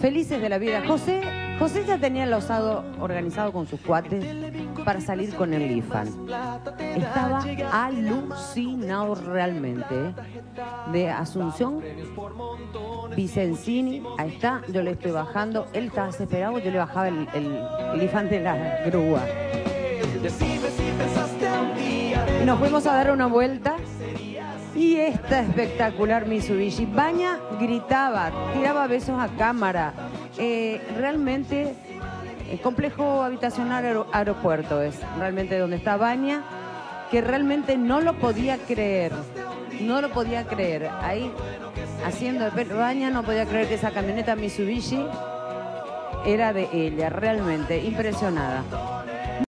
felices de la vida. José, José ya tenía el osado organizado con sus cuates para salir con el IFAN. Estaba alucinado realmente. ¿eh? De Asunción, Vicencini, ahí está, yo le estoy bajando. Él estaba desesperado, yo le bajaba el, el, de la grúa. Y nos fuimos a dar una vuelta y esta espectacular Mitsubishi. Baña gritaba, tiraba besos a cámara. Eh, realmente, el complejo habitacional aeropuerto es realmente donde está Baña, que realmente no lo podía creer. No lo podía creer. Ahí, haciendo el Baña, no podía creer que esa camioneta Mitsubishi era de ella, realmente impresionada.